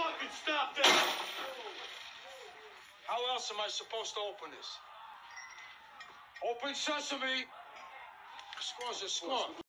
fucking stop that. How else am I supposed to open this? Open sesame. Score's a score.